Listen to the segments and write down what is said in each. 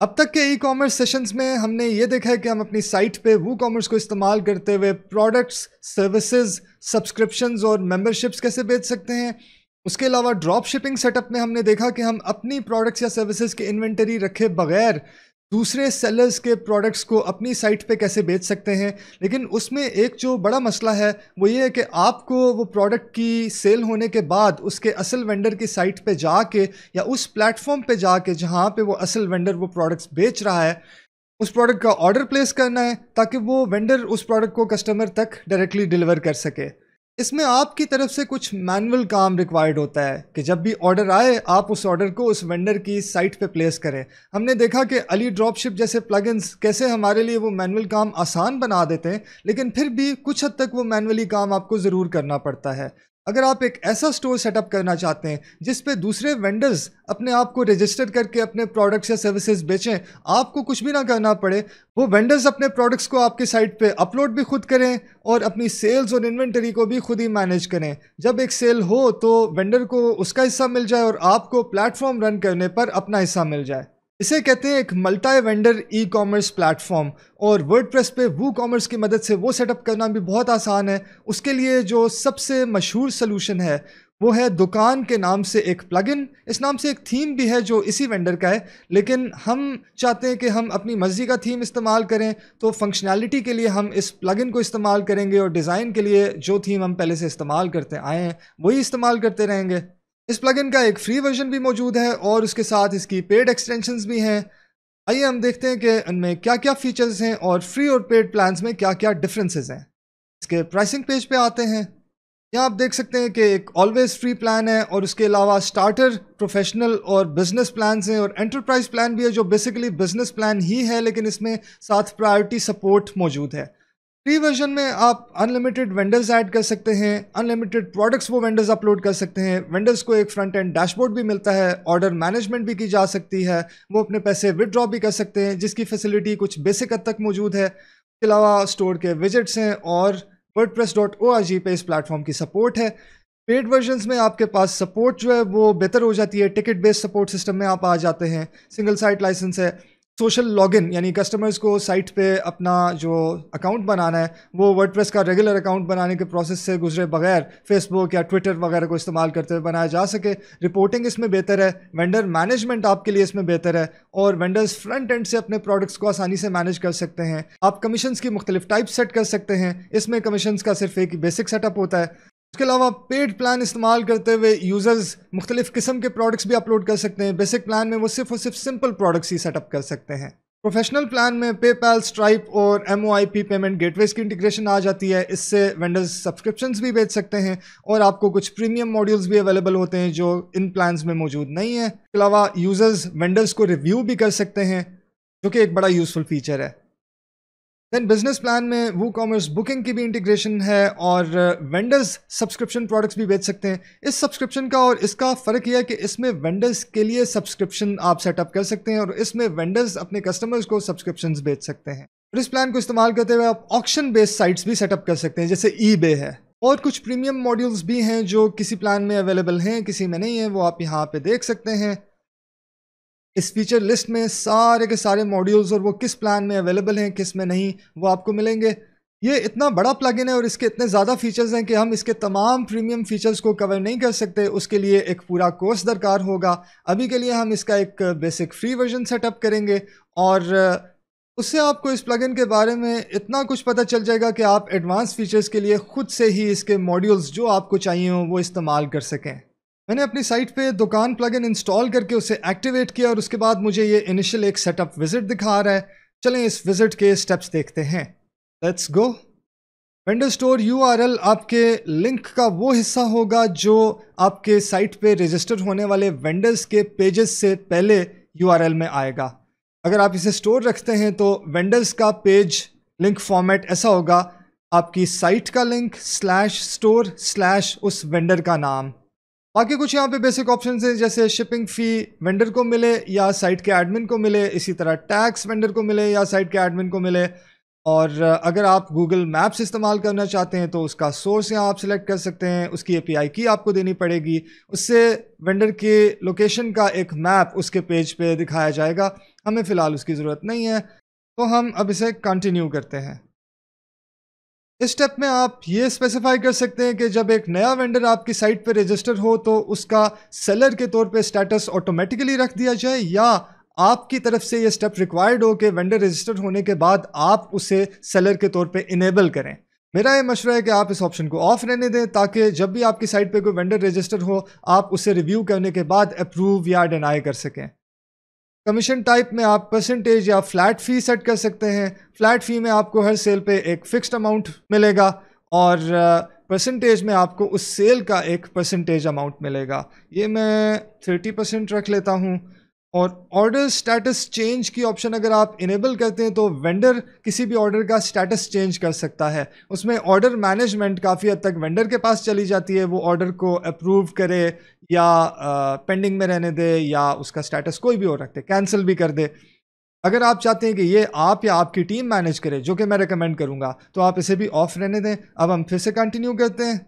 अब तक के ई कॉमर्स सेशंस में हमने ये देखा है कि हम अपनी साइट पे वो कॉमर्स को इस्तेमाल करते हुए प्रोडक्ट्स सर्विसेज़ सब्सक्रिप्शंस और मेंबरशिप्स कैसे बेच सकते हैं। उसके अलावा ड्रॉप शिपिंग सेटअप में हमने देखा कि हम अपनी प्रोडक्ट्स या सर्विसेज़ की इन्वेंटरी रखे बगैर दूसरे सेलर्स के प्रोडक्ट्स को अपनी साइट पे कैसे बेच सकते हैं? लेकिन उसमें एक जो बड़ा मसला है, वो ये है कि आपको वो प्रोडक्ट की सेल होने के बाद उसके असल वेंडर की साइट पे जाके या उस प्लेटफॉर्म पे जाके जहाँ पे वो असल वेंडर वो प्रोडक्ट्स बेच रहा है, उस प्रोडक्ट का ऑर्डर प्लेस करना है, ताकि वो वेंडर उस प्रोडक्ट को कस्टमर तक डायरेक्टली डिलीवर कर सके। इसमें आपकी तरफ़ से कुछ मैनुअल काम रिक्वायर्ड होता है कि जब भी ऑर्डर आए, आप उस ऑर्डर को उस वेंडर की साइट पे प्लेस करें। हमने देखा कि अली ड्रॉपशिप जैसे प्लगइन्स कैसे हमारे लिए वो मैनुअल काम आसान बना देते हैं, लेकिन फिर भी कुछ हद तक वो मैनुअली काम आपको ज़रूर करना पड़ता है। अगर आप एक ऐसा स्टोर सेटअप करना चाहते हैं, जिस पे दूसरे वेंडर्स अपने आप को रजिस्टर करके अपने प्रोडक्ट्स या सर्विसेज़ बेचें, आपको कुछ भी ना करना पड़े, वो वेंडर्स अपने प्रोडक्ट्स को आपके साइट पे अपलोड भी खुद करें और अपनी सेल्स और इन्वेंटरी को भी खुद ही मैनेज करें। जब एक सेल हो तो वेंडर को उसका हिस्सा मिल जाए और आपको प्लेटफॉर्म रन करने पर अपना हिस्सा मिल जाए। इसे कहते हैं एक multi vendor e commerce platform और वर्ड प्रेस पे वो कॉमर्स की मदद से वो सेटअप करना भी बहुत आसान है। उसके लिए जो सबसे मशहूर सलूशन है, वो है दुकान के नाम से एक प्लगइन इस नाम से एक थीम भी है जो इसी वेंडर का है, लेकिन हम चाहते हैं कि हम अपनी मर्ज़ी का थीम इस्तेमाल करें तो फंक्शनैलिटी के लिए हम इस प्लगइन को इस्तेमाल करेंगे और डिज़ाइन के लिए जो थीम हम पहले से इस्तेमाल करते आए हैं, वही इस्तेमाल करते रहेंगे। इस प्लगइन का एक फ्री वर्जन भी मौजूद है और उसके साथ इसकी पेड एक्सटेंशंस भी हैं। आइए हम देखते हैं कि इनमें क्या क्या फीचर्स हैं और फ्री और पेड प्लान्स में क्या क्या डिफरेंसेस हैं। इसके प्राइसिंग पेज पे आते हैं। यहाँ आप देख सकते हैं कि एक ऑलवेज फ्री प्लान है और उसके अलावा स्टार्टर प्रोफेशनल और बिज़नेस प्लान हैं और एंटरप्राइज प्लान भी है जो बेसिकली बिज़नेस प्लान ही है, लेकिन इसमें साथ प्रायोरिटी सपोर्ट मौजूद है। फ्री वर्जन में आप अनलिमिटेड वेंडर्स ऐड कर सकते हैं अनलिमिटेड प्रोडक्ट्स वो वेंडर्स अपलोड कर सकते हैं वेंडर्स को एक फ्रंट एंड डैशबोर्ड भी मिलता है ऑर्डर मैनेजमेंट भी की जा सकती है, वो अपने पैसे विदड्रॉ भी कर सकते हैं, जिसकी फैसिलिटी कुछ बेसिक हद तक मौजूद है। इसके अलावा स्टोर के विजिट्स हैं और WordPress dot O R G पे इस प्लेटफॉर्म की सपोर्ट है। पेड वर्जन में आपके पास सपोर्ट जो है, वो बेहतर हो जाती है। टिकट बेस्ड सपोर्ट सिस्टम में आप आ जाते हैं। सिंगल साइट लाइसेंस है। सोशल लॉगिन, यानी कस्टमर्स को साइट पे अपना जो अकाउंट बनाना है, वो वर्डप्रेस का रेगुलर अकाउंट बनाने के प्रोसेस से गुजरे बगैर फेसबुक या ट्विटर वगैरह को इस्तेमाल करते हुए बनाया जा सके। रिपोर्टिंग इसमें बेहतर है वेंडर मैनेजमेंट आपके लिए इसमें बेहतर है, और वेंडर्स फ्रंट एंड से अपने प्रोडक्ट्स को आसानी से मैनेज कर सकते हैं। आप कमीशन की मुख्तलिफ़ टाइप सेट कर सकते हैं, इसमें कमीशन का सिर्फ़ एक बेसिक सेटअप होता है। उसके अलावा पेड प्लान इस्तेमाल करते हुए यूज़र्स मुख्तलिफ़ किस्म के प्रोडक्ट्स भी अपलोड कर सकते हैं। बेसिक प्लान में वो सिर्फ़ और सिर्फ़ सिंपल प्रोडक्ट्स ही सेटअप कर सकते हैं। प्रोफेशनल प्लान में पेपैल स्ट्राइप और एम पेमेंट गेटवेज की इंटीग्रेशन आ जाती है। इससे वेंडर्स सब्सक्रिप्शन भी बेच सकते हैं और आपको कुछ प्रीमियम मॉड्यूल्स भी अवेलेबल होते हैं जो इन प्लान्स में मौजूद नहीं है। इसके अलावा यूज़र्स वेंडर्स को रिव्यू भी कर सकते हैं, जो कि एक बड़ा यूज़फुल फीचर है। देन बिज़नेस प्लान में वो कॉमर्स बुकिंग की भी इंटीग्रेशन है और वेंडर्स सब्सक्रिप्शन प्रोडक्ट्स भी बेच सकते हैं। इस सब्सक्रिप्शन का और इसका फ़र्क यह है कि इसमें वेंडर्स के लिए सब्सक्रिप्शन आप सेटअप कर सकते हैं और इसमें वेंडर्स अपने कस्टमर्स को सब्सक्रिप्शन बेच सकते हैं। और इस प्लान को इस्तेमाल करते हुए आप ऑप्शन बेस्ड साइट्स भी सेटअप कर सकते हैं, जैसे ई बे है। और कुछ प्रीमियम मॉड्यूल्स भी हैं जो किसी प्लान में अवेलेबल हैं, किसी में नहीं है, वो आप यहाँ पे देख सकते हैं। इस फीचर लिस्ट में सारे के सारे मॉड्यूल्स और वो किस प्लान में अवेलेबल हैं, किसमें नहीं, वो आपको मिलेंगे। ये इतना बड़ा प्लगइन है और इसके इतने ज़्यादा फीचर्स हैं कि हम इसके तमाम प्रीमियम फीचर्स को कवर नहीं कर सकते। उसके लिए एक पूरा कोर्स दरकार होगा। अभी के लिए हम इसका एक बेसिक फ्री वर्जन सेटअप करेंगे और उससे आपको इस प्लगइन के बारे में इतना कुछ पता चल जाएगा कि आप एडवांस फीचर्स के लिए ख़ुद से ही इसके मॉड्यूल्स जो आपको चाहिए हों, वो इस्तेमाल कर सकें। मैंने अपनी साइट पे दुकान प्लगइन इंस्टॉल करके उसे एक्टिवेट किया और उसके बाद मुझे ये इनिशियल एक सेटअप विज़िट दिखा रहा है। चलें इस विज़िट के स्टेप्स देखते हैं। Let's go vendor store URL आपके लिंक का वो हिस्सा होगा जो आपके साइट पे रजिस्टर होने वाले वेंडर्स के पेजेस से पहले यूआरएल में आएगा। अगर आप इसे स्टोर रखते हैं तो वेंडर्स का पेज लिंक फॉर्मेट ऐसा होगा। आपकी साइट का लिंक स्लैश स्टोर स्लैश उस वेंडर का नाम। बाकी कुछ यहाँ पे बेसिक ऑप्शन हैं, जैसे शिपिंग फ़ी वेंडर को मिले या साइट के एडमिन को मिले, इसी तरह टैक्स वेंडर को मिले या साइट के एडमिन को मिले। और अगर आप गूगल मैप्स इस्तेमाल करना चाहते हैं तो उसका सोर्स यहाँ आप सिलेक्ट कर सकते हैं, उसकी एपीआई की आपको देनी पड़ेगी। उससे वेंडर के लोकेशन का एक मैप उसके पेज पे दिखाया जाएगा। हमें फ़िलहाल उसकी ज़रूरत नहीं है तो हम अब इसे कंटिन्यू करते हैं। इस स्टेप में आप ये स्पेसिफाई कर सकते हैं कि जब एक नया वेंडर आपकी साइट पर रजिस्टर हो तो उसका सेलर के तौर पे स्टेटस ऑटोमेटिकली रख दिया जाए, या आपकी तरफ़ से ये स्टेप रिक्वायर्ड हो कि वेंडर रजिस्टर होने के बाद आप उसे सेलर के तौर पे इनेबल करें। मेरा ये मशवरा है कि आप इस ऑप्शन को ऑफ़ रहने दें, ताकि जब भी आपकी साइट पे कोई वेंडर रजिस्टर हो, आप उसे रिव्यू करने के बाद अप्रूव या डिनाई कर सकें। कमीशन टाइप में आप परसेंटेज या फ्लैट फ़ी सेट कर सकते हैं। फ्लैट फ़ी में आपको हर सेल पे एक फ़िक्स्ड अमाउंट मिलेगा और परसेंटेज में आपको उस सेल का एक परसेंटेज अमाउंट मिलेगा। ये मैं थर्टी परसेंट रख लेता हूँ। और ऑर्डर स्टेटस चेंज की ऑप्शन अगर आप इनेबल करते हैं तो वेंडर किसी भी ऑर्डर का स्टेटस चेंज कर सकता है। उसमें ऑर्डर मैनेजमेंट काफ़ी हद तक वेंडर के पास चली जाती है। वो ऑर्डर को अप्रूव करे या पेंडिंग uh, में रहने दे या उसका स्टेटस कोई भी और रखते कैंसिल भी कर दे। अगर आप चाहते हैं कि ये आप या आपकी टीम मैनेज करे जो कि मैं रिकमेंड करूँगा तो आप इसे भी ऑफ़ रहने दें। अब हम फिर से कंटिन्यू करते हैं।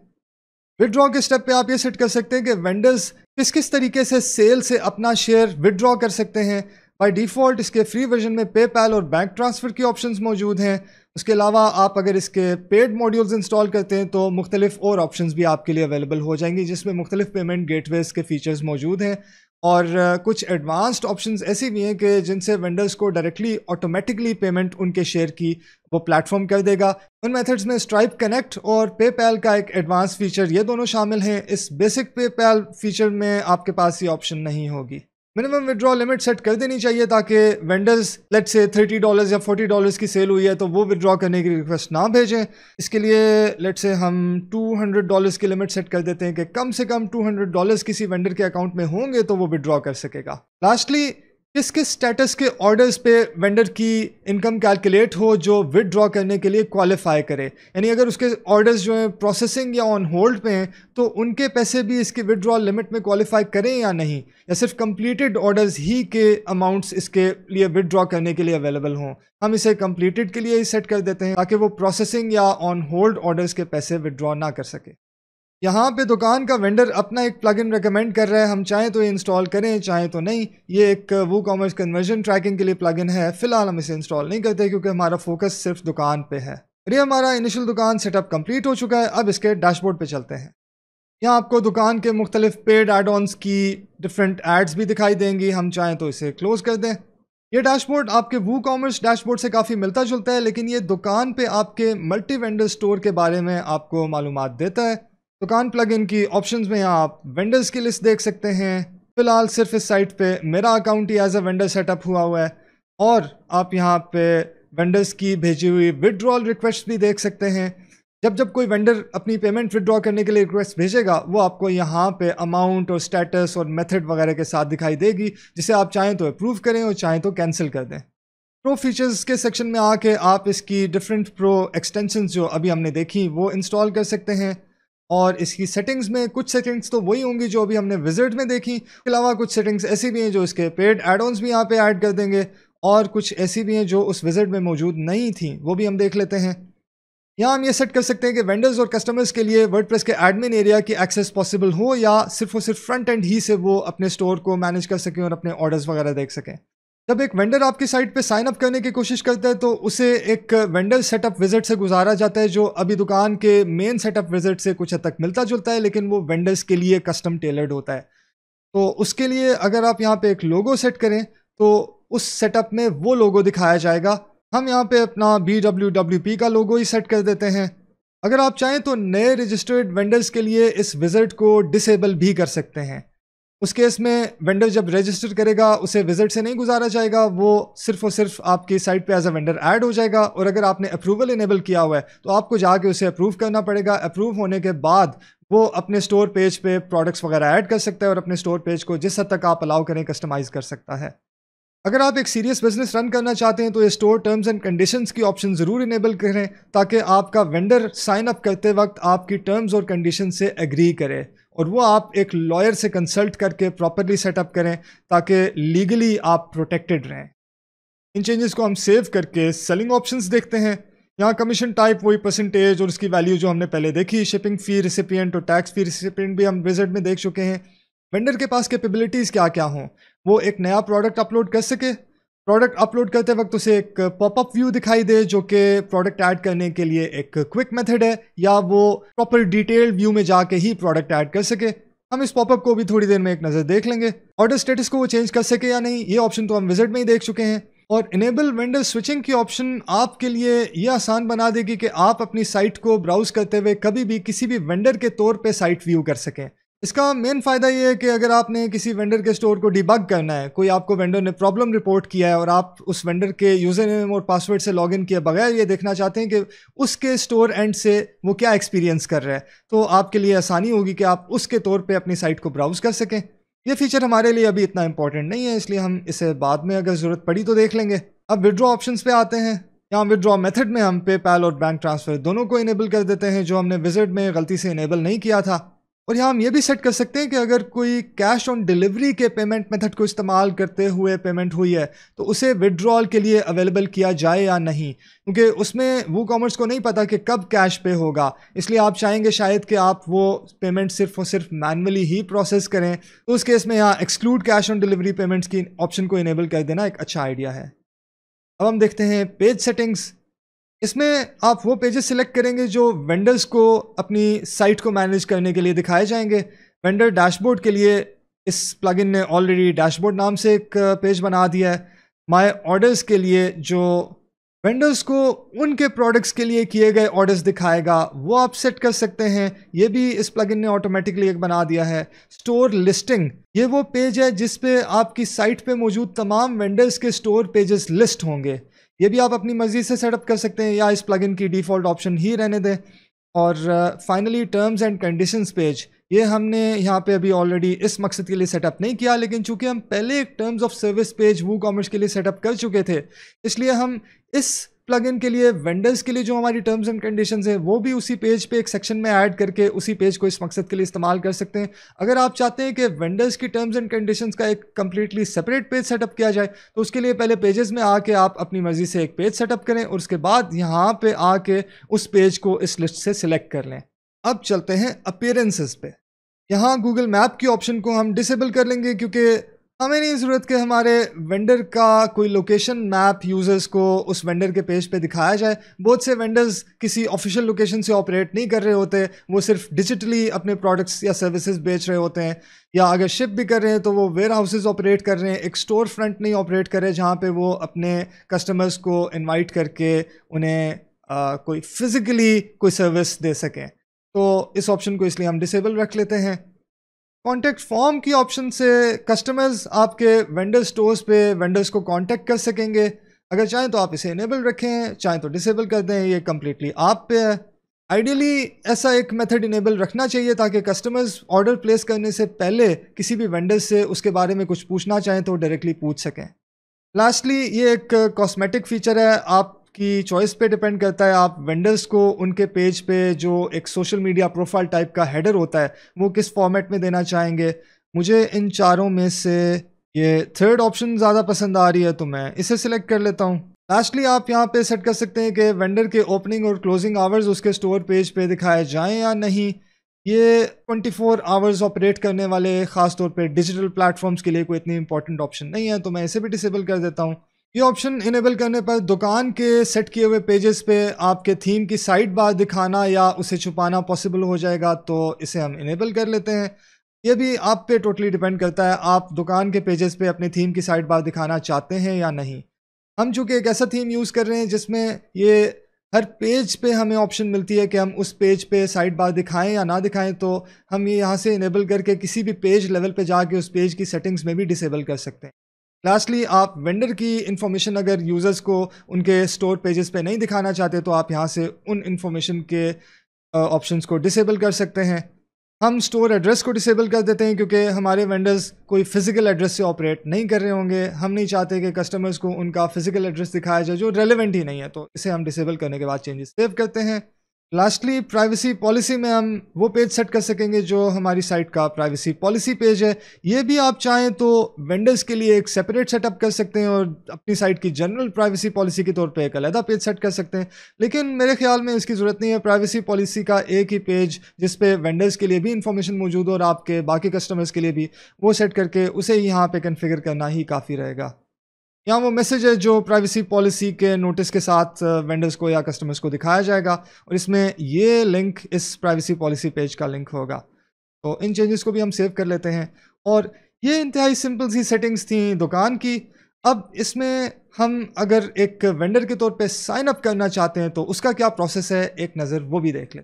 विदड्रॉ के स्टेप पे आप ये सेट कर सकते हैं कि वेंडर्स किस किस तरीके से सेल से अपना शेयर विदड्रॉ कर सकते हैं? बाई डिफ़ॉल्ट इसके फ्री वर्जन में पेपैल और बैंक ट्रांसफ़र की ऑप्शन मौजूद हैं। उसके अलावा आप अगर इसके पेड मॉड्यूल्स इंस्टॉल करते हैं तो मुख्तलिफ़ और ऑप्शंस भी आपके लिए अवेलेबल हो जाएँगी, जिसमें मुख्तलिफ़ पेमेंट गेटवेज के फीचर्स मौजूद हैं। और कुछ एडवांस्ड ऑप्शंस ऐसे भी हैं कि जिनसे वेंडर्स को डायरेक्टली ऑटोमेटिकली पेमेंट उनके शेयर की वो प्लेटफॉर्म कर देगा। उन मेथड्स में स्ट्राइप कनेक्ट और पेपैल का एक एडवांस फीचर ये दोनों शामिल हैं। इस बेसिक पेपैल फीचर में आपके पास ये ऑप्शन नहीं होगी। मिनिमम विड्रॉ लिमिट सेट कर देनी चाहिए ताकि वेंडर्स लेट से थर्टी डॉलर्स या फोर्टी डॉलर्स की सेल हुई है तो वो विड्रॉ करने की रिक्वेस्ट ना भेजें। इसके लिए लेट से हम टू हंड्रेड डॉलर्स की लिमिट सेट कर देते हैं कि कम से कम टू हंड्रेड डॉलर्स किसी वेंडर के अकाउंट में होंगे तो वो विड्रॉ कर सकेगा। लास्टली किस किस स्टेटस के ऑर्डर्स पे वेंडर की इनकम कैलकुलेट हो जो विदड्रॉ करने के लिए क्वालिफाई करे? यानी अगर उसके ऑर्डर्स जो हैं प्रोसेसिंग या ऑन होल्ड पे हैं तो उनके पैसे भी इसके विदड्रॉ लिमिट में क्वालिफाई करें या नहीं? या सिर्फ़ कंप्लीटेड ऑर्डर्स ही के अमाउंट्स इसके लिए विदड्रॉ करने के लिए अवेलेबल हों? हम इसे कंप्लीटेड के लिए ही सेट कर देते हैं ताकि वो प्रोसेसिंग या ऑन होल्ड ऑर्डर्स के पैसे विदड्रॉ ना कर सके। यहाँ पे दुकान का वेंडर अपना एक प्लगइन रेकमेंड कर रहा है, हम चाहें तो ये इंस्टॉल करें, चाहें तो नहीं। ये एक वो कॉमर्स कन्वर्जन ट्रैकिंग के लिए प्लगइन है, फ़िलहाल हम इसे इंस्टॉल नहीं करते क्योंकि हमारा फोकस सिर्फ़ दुकान पे है। ये हमारा इनिशियल दुकान सेटअप कंप्लीट हो चुका है, अब इसके डैशबोर्ड पे चलते हैं। यहाँ आपको दुकान के मुख्तलिफ़ पेड एड ऑनस की डिफरेंट एड्स भी दिखाई देंगी, हम चाहें तो इसे क्लोज कर दें। ये डैशबोर्ड आपके वू कॉमर्स डैशबोर्ड से काफ़ी मिलता जुलता है, लेकिन ये दुकान पे आपके मल्टी वेंडर स्टोर के बारे में आपको मालूम देता है। दुकान प्लगइन की ऑप्शंस में आप वेंडर्स की लिस्ट देख सकते हैं। फ़िलहाल सिर्फ़ इस साइट पे मेरा अकाउंट ही एज अ वेंडर सेटअप हुआ हुआ है। और आप यहाँ पे वेंडर्स की भेजी हुई विड्रॉल रिक्वेस्ट भी देख सकते हैं। जब जब कोई वेंडर अपनी पेमेंट विड्रॉ करने के लिए रिक्वेस्ट भेजेगा, वो आपको यहाँ पे अमाउंट और स्टेटस और मेथड वगैरह के साथ दिखाई देगी, जिसे आप चाहें तो अप्रूव करें और चाहें तो कैंसिल कर दें। प्रो फीचर्स के सेक्शन में आके आप इसकी डिफरेंट प्रो एक्सटेंशन जो अभी हमने देखी, वो इंस्टॉल कर सकते हैं। और इसकी सेटिंग्स में कुछ सेटिंग्स तो वही होंगी जो अभी हमने विज़िट में देखी। इसके अलावा कुछ सेटिंग्स ऐसी भी हैं जो इसके पेड एड एडोन्स भी यहाँ पे ऐड कर देंगे और कुछ ऐसी भी हैं जो उस विज़िट में मौजूद नहीं थी। वो भी हम देख लेते हैं। यहाँ हम ये सेट कर सकते हैं कि वेंडर्स और कस्टमर्स के लिए वर्ड के एडमिन एरिया की एक्सेस पॉसिबल हो या सिर्फ़ और सिर्फ़ फ्रंट एंड ही से वो अपने स्टोर को मैनेज कर सकें और अपने ऑर्डर्स वगैरह देख सकें। जब एक वेंडर आपकी साइट पे साइन अप करने की कोशिश करता है तो उसे एक वेंडर सेटअप विज़िट से गुजारा जाता है, जो अभी दुकान के मेन सेटअप विज़िट से कुछ हद तक मिलता जुलता है, लेकिन वो वेंडर्स के लिए कस्टम टेलर्ड होता है। तो उसके लिए अगर आप यहाँ पे एक लोगो सेट करें तो उस सेटअप में वो लोगो दिखाया जाएगा। हम यहाँ पे अपना बी का लोगो ही सेट कर देते हैं। अगर आप चाहें तो नए रजिस्टर्ड वेंडर्स के लिए इस विज़िट को डिसेबल भी कर सकते हैं। उस केस में वेंडर जब रजिस्टर करेगा, उसे विज़िट से नहीं गुजारा जाएगा, वो सिर्फ़ और सिर्फ़ आपकी साइट पे एज अ वेंडर ऐड हो जाएगा और अगर आपने अप्रूवल इनेबल किया हुआ है तो आपको जाके उसे अप्रूव करना पड़ेगा। अप्रूव होने के बाद वो अपने स्टोर पेज पे प्रोडक्ट्स वगैरह ऐड कर सकता है और अपने स्टोर पेज को जिस हद तक आप अलाउ करें कस्टमाइज कर सकता है। अगर आप एक सीरियस बिज़नेस रन करना चाहते हैं तो ये स्टोर टर्म्स एंड कंडीशंस की ऑप्शन ज़रूर इनेबल करें, ताकि आपका वेंडर साइन अप करते वक्त आपकी टर्म्स और कंडीशन से एग्री करे। और वो आप एक लॉयर से कंसल्ट करके प्रॉपरली सेटअप करें ताकि लीगली आप प्रोटेक्टेड रहें। इन चेंजेस को हम सेव करके सेलिंग ऑप्शंस देखते हैं। यहाँ कमीशन टाइप वही परसेंटेज और उसकी वैल्यू जो हमने पहले देखी शिपिंग फ़ी रिसिपियंट और टैक्स फ़ी रिसिपियंट भी हम विज़िट में देख चुके हैं। वेंडर के पास कैपेबिलिटीज़ क्या क्या हों? वो एक नया प्रोडक्ट अपलोड कर सके प्रोडक्ट अपलोड करते वक्त उसे एक पॉपअप व्यू दिखाई दे, जो कि प्रोडक्ट ऐड करने के लिए एक क्विक मेथड है, या वो प्रॉपर डिटेल्ड व्यू में जाके ही प्रोडक्ट ऐड कर सके। हम इस पॉपअप को भी थोड़ी देर में एक नज़र देख लेंगे। ऑर्डर स्टेटस को वो चेंज कर सके या नहीं, ये ऑप्शन तो हम विज़िट में ही देख चुके हैं। और इनेबल वेंडर स्विचिंग की ऑप्शन आपके लिए ये आसान बना देगी कि आप अपनी साइट को ब्राउज करते हुए कभी भी किसी भी वेंडर के तौर पे साइट व्यू कर सकें। इसका मेन फ़ायदा ये है कि अगर आपने किसी वेंडर के स्टोर को डिबग करना है, कोई आपको वेंडर ने प्रॉब्लम रिपोर्ट किया है और आप उस वेंडर के यूज़र नेम और पासवर्ड से लॉगिन किए बगैर ये देखना चाहते हैं कि उसके स्टोर एंड से वो क्या एक्सपीरियंस कर रहा है तो आपके लिए आसानी होगी कि आप उसके तौर पर अपनी साइट को ब्राउज़ कर सकें। ये फीचर हमारे लिए अभी इतना इंपॉर्टेंट नहीं है, इसलिए हम इसे बाद में अगर ज़रूरत पड़ी तो देख लेंगे। अब विड्रॉ ऑप्शन पे आते हैं। यहाँ विड्रॉ मेथड में हम पेपैल और बैंक ट्रांसफ़र दोनों को इनेबल कर देते हैं, जो हमने विज़िट में गलती से इनेबल नहीं किया था। और यहाँ हम ये भी सेट कर सकते हैं कि अगर कोई कैश ऑन डिलीवरी के पेमेंट मेथड को इस्तेमाल करते हुए पेमेंट हुई है तो उसे विड्रॉल के लिए अवेलेबल किया जाए या नहीं? क्योंकि उसमें वो कॉमर्स को नहीं पता कि कब कैश पे होगा। इसलिए आप चाहेंगे शायद कि आप वो पेमेंट सिर्फ़ और सिर्फ़ मैनुअली ही प्रोसेस करें। तो उस केस में यहाँ exclude cash on delivery payments की ऑप्शन को इनेबल कर देना एक अच्छा आइडिया है। अब हम देखते हैं पेज सेटिंग्स इसमें आप वो पेजेस सिलेक्ट करेंगे जो वेंडर्स को अपनी साइट को मैनेज करने के लिए दिखाए जाएँगे। वेंडर डैशबोर्ड के लिए इस प्लगइन ने ऑलरेडी डैशबोर्ड नाम से एक पेज बना दिया है। माय ऑर्डर्स के लिए जो वेंडर्स को उनके प्रोडक्ट्स के लिए किए गए ऑर्डर्स दिखाएगा, वो आप सेट कर सकते हैं। ये भी इस प्लगइन ने ऑटोमेटिकली एक बना दिया है। स्टोर लिस्टिंग ये वो पेज है जिस पे आपकी साइट पे मौजूद तमाम वेंडर्स के स्टोर पेजेस लिस्ट होंगे। ये भी आप अपनी मर्ज़ी से सेटअप कर सकते हैं या इस प्लगइन की डिफ़ॉल्ट ऑप्शन ही रहने दें। और finally terms and conditions page ये हमने यहाँ पे अभी ऑलरेडी इस मकसद के लिए सेटअप नहीं किया, लेकिन चूँकि हम पहले एक terms of service page WooCommerce के लिए सेटअप कर चुके थे, इसलिए हम इस प्लग इन के लिए वेंडर्स के लिए जो हमारी टर्म्स एंड कंडीशंस है, वो भी उसी पेज पे एक सेक्शन में ऐड करके उसी पेज को इस मकसद के लिए इस्तेमाल कर सकते हैं। अगर आप चाहते हैं कि वेंडर्स की टर्म्स एंड कंडीशंस का एक कम्प्लीटली सेपरेट पेज सेटअप किया जाए तो उसके लिए पहले पेजेस में आके आप अपनी मर्ज़ी से एक पेज सेटअप करें और उसके बाद यहाँ पे आके उस पेज को इस लिस्ट से सिलेक्ट कर लें। अब चलते हैं अपेयरेंसेस पे। यहाँ गूगल मैप की ऑप्शन को हम डिसेबल कर लेंगे क्योंकि हमें नहीं ज़रूरत कि हमारे वेंडर का कोई लोकेशन मैप यूज़र्स को उस वेंडर के पेज पे दिखाया जाए। बहुत से वेंडर्स किसी ऑफिशियल लोकेशन से ऑपरेट नहीं कर रहे होते। वो सिर्फ़ डिजिटली अपने प्रोडक्ट्स या सर्विसेज़ बेच रहे होते हैं। या अगर शिप भी कर रहे हैं तो वो वेयर हाउसेज ऑपरेट कर रहे हैं। एक स्टोर फ्रंट नहीं ऑपरेट कर रहे जहाँ पर वो अपने कस्टमर्स को इन्वाइट करके उन्हें आ, कोई फिज़िकली कोई सर्विस दे सकें। तो इस ऑप्शन को इसलिए हम डिसेबल रख लेते हैं। कॉन्टेक्ट फॉर्म की ऑप्शन से कस्टमर्स आपके वेंडर स्टोर्स पे वेंडर्स को कांटेक्ट कर सकेंगे। अगर चाहें तो आप इसे इनेबल रखें, चाहें तो डिसेबल कर दें, ये कम्प्लीटली आप पे है। आइडियली ऐसा एक मेथड इनेबल रखना चाहिए ताकि कस्टमर्स ऑर्डर प्लेस करने से पहले किसी भी वेंडर से उसके बारे में कुछ पूछना चाहें तो डायरेक्टली पूछ सकें। लास्टली ये एक कॉस्मेटिक फीचर है। आप की चॉइस पे डिपेंड करता है, आप वेंडर्स को उनके पेज पे जो एक सोशल मीडिया प्रोफ़ाइल टाइप का हेडर होता है, वो किस फॉर्मेट में देना चाहेंगे? मुझे इन चारों में से ये थर्ड ऑप्शन ज़्यादा पसंद आ रही है तो मैं इसे सिलेक्ट कर लेता हूँ। लास्टली आप यहाँ पे सेट कर सकते हैं कि वेंडर के ओपनिंग और क्लोजिंग आवर्स उसके स्टोर पेज पे दिखाए जाएँ या नहीं। ये 24 फोर आवर्स ऑपरेट करने वाले ख़ास तौर पे डिजिटल प्लेटफॉर्म्स के लिए कोई इतनी इंपॉर्टेंट ऑप्शन नहीं है तो मैं इसे भी डिसेबल कर देता हूँ। ये ऑप्शन इनेबल करने पर दुकान के सेट किए हुए पेजेस पे आपके थीम की साइड बार दिखाना या उसे छुपाना पॉसिबल हो जाएगा तो इसे हम इनेबल कर लेते हैं। ये भी आप पे टोटली डिपेंड करता है, आप दुकान के पेजेस पे अपने थीम की साइड बार दिखाना चाहते हैं या नहीं। हम चूँकि एक ऐसा थीम यूज़ कर रहे हैं जिसमें ये हर पेज पे हमें ऑप्शन मिलती है कि हम उस पेज पे साइड बार दिखाएँ या ना दिखाएँ तो हम ये यहाँ से इनेबल करके किसी भी पेज लेवल पे जाके उस पेज की सेटिंग्स में भी डिसेबल कर सकते हैं। लास्टली आप वेंडर की इन्फॉर्मेशन अगर यूज़र्स को उनके स्टोर पेजेस पे नहीं दिखाना चाहते तो आप यहाँ से उन इन्फॉर्मेशन के ऑप्शंस को डिसेबल कर सकते हैं। हम स्टोर एड्रेस को डिसेबल कर देते हैं, क्योंकि हमारे वेंडर्स कोई फ़िज़िकल एड्रेस से ऑपरेट नहीं कर रहे होंगे। हम नहीं चाहते कि कस्टमर्स को उनका फ़िज़िकल एड्रेस दिखाया जाए, जो रेलिवेंट ही नहीं है तो इसे हम डिसेबल करने के बाद चेंजेस सेव करते हैं। लास्टली प्राइवेसी पॉलिसी में हम वो पेज सेट कर सकेंगे जो हमारी साइट का प्राइवेसी पॉलिसी पेज है। ये भी आप चाहें तो वेंडर्स के लिए एक सेपरेट सेटअप कर सकते हैं और अपनी साइट की जनरल प्राइवेसी पॉलिसी के तौर पे एक अलहदा पेज सेट कर सकते हैं। लेकिन मेरे ख्याल में इसकी ज़रूरत नहीं है। प्राइवेसी पॉलिसी का एक ही पेज जिस पे वेंडर्स के लिए भी इंफॉर्मेशन मौजूद हो और आपके बाकी कस्टमर्स के लिए भी वो सेट करके उसे यहाँ पर कन्फिगर करना ही काफ़ी रहेगा। यहाँ वो मैसेज है जो प्राइवेसी पॉलिसी के नोटिस के साथ वेंडर्स को या कस्टमर्स को दिखाया जाएगा और इसमें ये लिंक इस प्राइवेसी पॉलिसी पेज का लिंक होगा। तो इन चेंजेस को भी हम सेव कर लेते हैं। और ये इंतहाई सिंपल सी सेटिंग्स थी दुकान की। अब इसमें हम अगर एक वेंडर के तौर पे साइन अप करना चाहते हैं तो उसका क्या प्रोसेस है, एक नज़र वो भी देख लें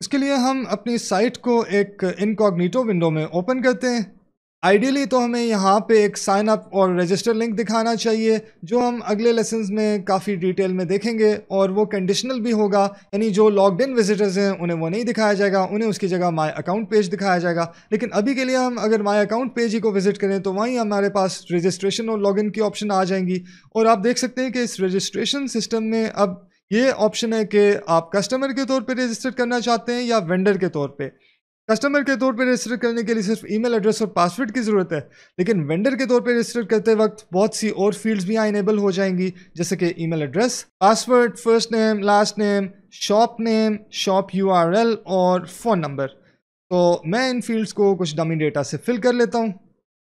उसके लिए हम अपनी साइट को एक इनकॉग्निटो विंडो में ओपन करते हैं। आइडियली तो हमें यहाँ पे एक साइन अप और रजिस्टर लिंक दिखाना चाहिए, जो हम अगले लेसन में काफ़ी डिटेल में देखेंगे और वो कंडीशनल भी होगा, यानी जो लॉगड इन विजिटर्स हैं, उन्हें वो नहीं दिखाया जाएगा, उन्हें उसकी जगह माई अकाउंट पेज दिखाया जाएगा। लेकिन अभी के लिए हम अगर माई अकाउंट पेज ही को विज़िट करें तो वहीं हमारे पास रजिस्ट्रेशन और लॉग की ऑप्शन आ जाएँगी। और आप देख सकते हैं कि इस रजिस्ट्रेशन सिस्टम में अब ये ऑप्शन है कि आप कस्टमर के तौर पर रजिस्टर करना चाहते हैं या वेंडर के तौर पर कस्टमर के तौर पर रजिस्टर करने के लिए सिर्फ़ ईमेल एड्रेस और पासवर्ड की ज़रूरत है, लेकिन वेंडर के तौर पर रजिस्टर करते वक्त बहुत सी और फील्ड्स भी यहाँ इनेबल हो जाएँगी, जैसे कि email address password first name last name shop name shop URL और फ़ोन नंबर तो मैं इन फील्ड्स को कुछ डमी डेटा से फिल कर लेता हूँ।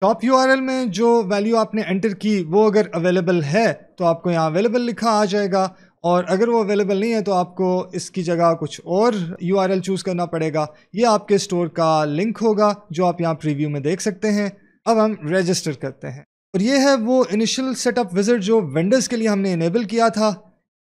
टॉप यू में जो वैल्यू आपने एंटर की, वो अगर अवेलेबल है तो आपको यहाँ अवेलेबल लिखा आ जाएगा। और अगर वो अवेलेबल नहीं है तो आपको इसकी जगह कुछ और यू आर एल चूज़ करना पड़ेगा। ये आपके स्टोर का लिंक होगा, जो आप यहाँ प्रीव्यू में देख सकते हैं। अब हम रजिस्टर करते हैं। और ये है वो इनिशियल सेटअप विज़िट जो वेंडर्स के लिए हमने इनेबल किया था।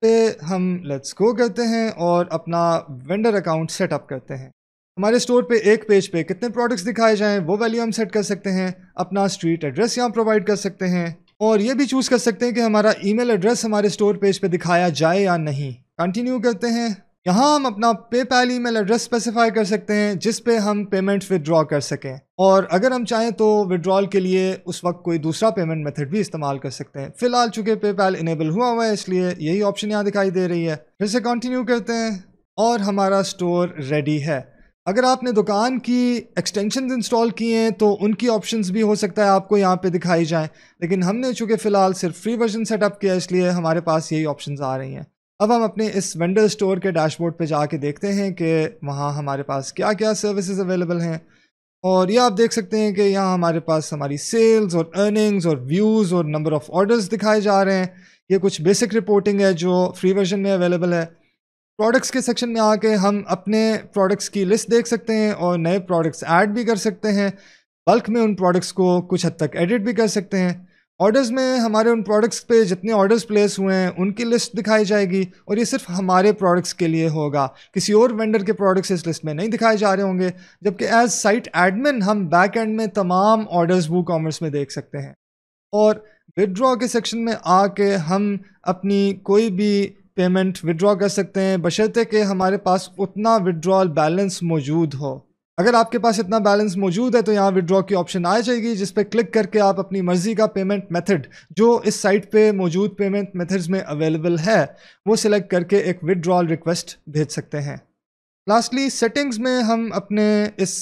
पे हम लेट्स गो करते हैं और अपना वेंडर अकाउंट सेटअप करते हैं। हमारे स्टोर पे एक पेज पे कितने प्रोडक्ट्स दिखाए जाएँ, वो वैल्यू हम सेट कर सकते हैं। अपना स्ट्रीट एड्रेस यहाँ प्रोवाइड कर सकते हैं। और ये भी चूज़ कर सकते हैं कि हमारा ईमेल एड्रेस हमारे स्टोर पेज पे दिखाया जाए या नहीं। कंटिन्यू करते हैं। यहाँ हम अपना पेपैल ईमेल एड्रेस स्पेसिफाई कर सकते हैं, जिस पे हम पेमेंट विदड्रॉ कर सकें। और अगर हम चाहें तो विड्रॉल के लिए उस वक्त कोई दूसरा पेमेंट मेथड भी इस्तेमाल कर सकते हैं। फ़िलहाल चूँकि पेपैल इनेबल हुआ हुआ है, इसलिए यही ऑप्शन यहाँ दिखाई दे रही है। फिर से कंटिन्यू करते हैं और हमारा स्टोर रेडी है। अगर आपने दुकान की एक्सटेंशन इंस्टॉल किए हैं तो उनकी ऑप्शंस भी हो सकता है आपको यहाँ पे दिखाई जाएँ। लेकिन हमने चूँकि फ़िलहाल सिर्फ़ फ्री वर्जन सेटअप किया, इसलिए हमारे पास यही ऑप्शंस आ रही हैं। अब हम अपने इस वेंडर स्टोर के डैशबोर्ड पे जाके देखते हैं कि वहाँ हमारे पास क्या क्या सर्विसेज़ अवेलेबल हैं। और ये आप देख सकते हैं कि यहाँ हमारे पास हमारी सेल्स और अर्निंग्स और व्यूज़ और नंबर ऑफ़ ऑर्डर्स दिखाए जा रहे हैं। ये कुछ बेसिक रिपोर्टिंग है जो फ्री वर्जन में अवेलेबल है। प्रोडक्ट्स के सेक्शन में आके हम अपने प्रोडक्ट्स की लिस्ट देख सकते हैं और नए प्रोडक्ट्स ऐड भी कर सकते हैं। बल्क में उन प्रोडक्ट्स को कुछ हद तक एडिट भी कर सकते हैं। ऑर्डर्स में हमारे उन प्रोडक्ट्स पे जितने ऑर्डर्स प्लेस हुए हैं, उनकी लिस्ट दिखाई जाएगी और ये सिर्फ़ हमारे प्रोडक्ट्स के लिए होगा। किसी और वेंडर के प्रोडक्ट्स इस लिस्ट में नहीं दिखाए जा रहे होंगे, जबकि एज साइट एडमिन हम बैक एंड में तमाम ऑर्डर्स वो कॉमर्स में देख सकते हैं। और विदड्रॉ के सेक्शन में आके हम अपनी कोई भी पेमेंट विड्रॉ कर सकते हैं। बशर्ते कि हमारे पास उतना विड्रॉल बैलेंस मौजूद हो। अगर आपके पास इतना बैलेंस मौजूद है तो यहाँ विड्रॉ की ऑप्शन आ जाएगी, जिस पर क्लिक करके आप अपनी मर्ज़ी का पेमेंट मेथड जो इस साइट पे मौजूद पेमेंट मेथड्स में अवेलेबल है, वो सिलेक्ट करके एक विड्रॉल रिक्वेस्ट भेज सकते हैं। लास्टली सेटिंग्स में हम अपने इस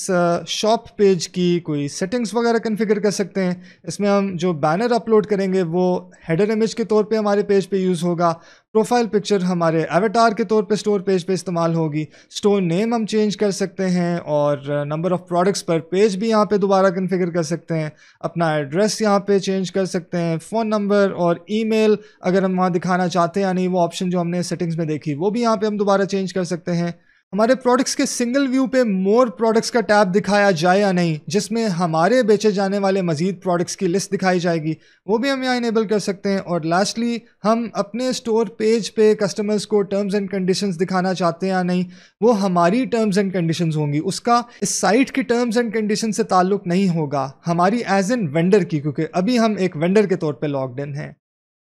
शॉप पेज की कोई सेटिंग्स वगैरह कन्फिगर कर सकते हैं। इसमें हम जो बैनर अपलोड करेंगे, वो हेडर इमेज के तौर पे हमारे पेज पे यूज़ होगा। प्रोफ़ाइल पिक्चर हमारे एवेटार के तौर पे स्टोर पेज पे इस्तेमाल होगी। स्टोर नेम हम चेंज कर सकते हैं और number of products per page भी यहाँ पे दोबारा कन्फिगर कर सकते हैं। अपना एड्रेस यहाँ पे चेंज कर सकते हैं। फ़ोन नंबर और ईमेल अगर हम वहाँ दिखाना चाहते हैं या नहीं, वो ऑप्शन जो हमने सेटिंग्स में देखी, वो भी यहाँ पर हम दोबारा चेंज कर सकते हैं। हमारे प्रोडक्ट्स के सिंगल व्यू पे मोर प्रोडक्ट्स का टैब दिखाया जाए या नहीं, जिसमें हमारे बेचे जाने वाले मजीद प्रोडक्ट्स की लिस्ट दिखाई जाएगी, वो भी हम यहाँ इनेबल कर सकते हैं। और लास्टली हम अपने स्टोर पेज पे कस्टमर्स को टर्म्स एंड कंडीशंस दिखाना चाहते हैं या नहीं, वो हमारी टर्म्स एंड कंडीशंस होंगी। उसका इस साइट की टर्म्स एंड कंडीशन से ताल्लुक नहीं होगा, हमारी एज एन वेंडर की, क्योंकि अभी हम एक वेंडर के तौर पर लॉकड इन हैं।